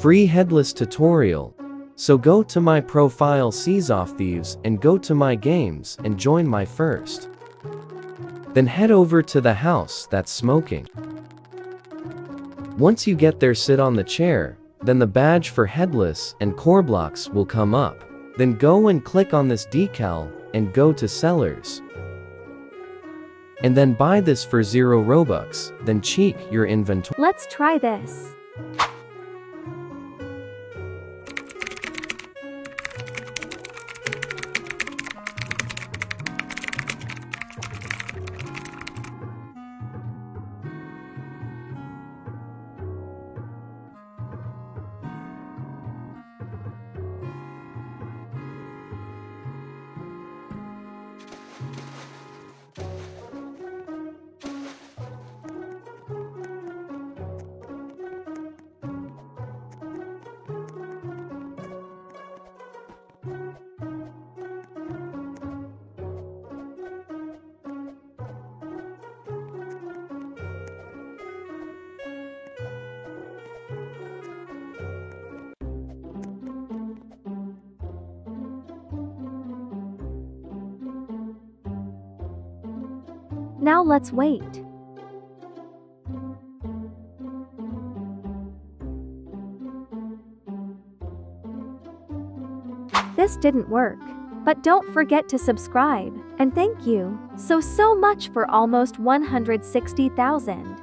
Free headless tutorial. So go to my profile Seize Off Thieves and go to my games and join my first. Then head over to the house that's smoking. Once you get there sit on the chair, then the badge for headless and Korblox will come up. Then go and click on this decal and go to sellers. And then buy this for 0 Robux, then cheek your inventory. Let's try this. Now let's wait. This didn't work. But don't forget to subscribe. And thank you so, so much for almost 160,000.